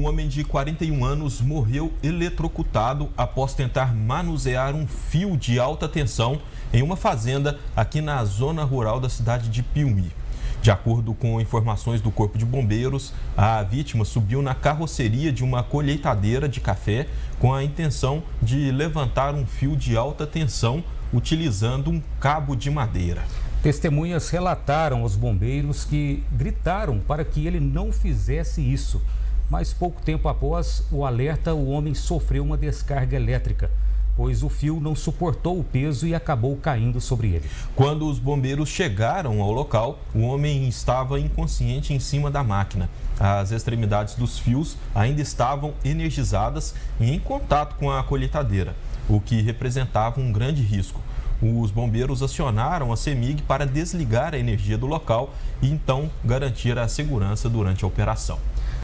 Um homem de 41 anos morreu eletrocutado após tentar manusear um fio de alta tensão em uma fazenda aqui na zona rural da cidade de Piumi. De acordo com informações do Corpo de Bombeiros, a vítima subiu na carroceria de uma colheitadeira de café com a intenção de levantar um fio de alta tensão utilizando um cabo de madeira. Testemunhas relataram aos bombeiros que gritaram para que ele não fizesse isso. Mas pouco tempo após o alerta, o homem sofreu uma descarga elétrica, pois o fio não suportou o peso e acabou caindo sobre ele. Quando os bombeiros chegaram ao local, o homem estava inconsciente em cima da máquina. As extremidades dos fios ainda estavam energizadas e em contato com a colheitadeira, o que representava um grande risco. Os bombeiros acionaram a CEMIG para desligar a energia do local e então garantir a segurança durante a operação.